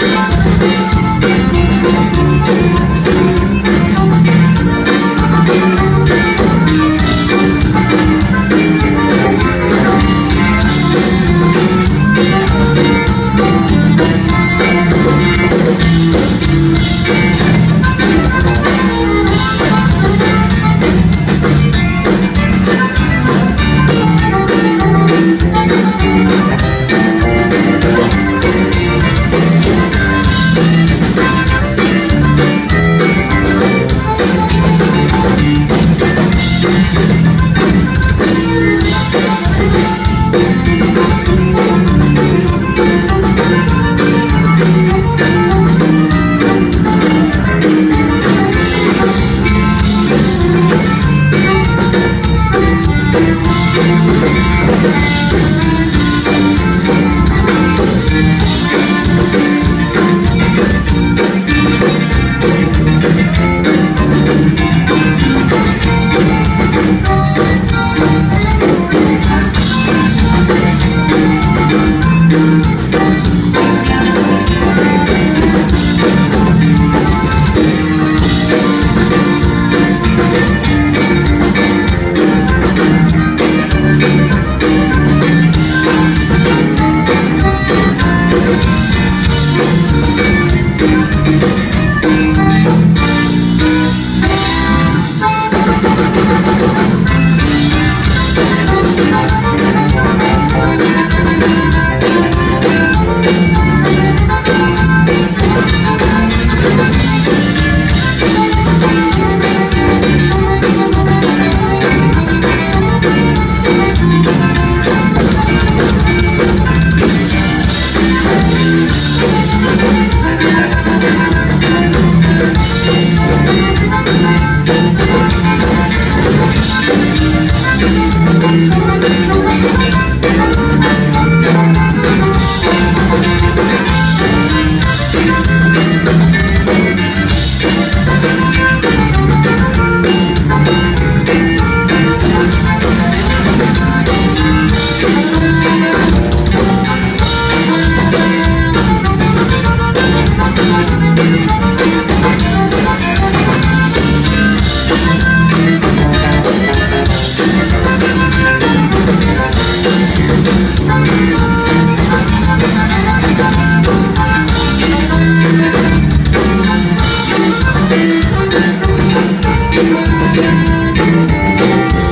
Thank you. Thank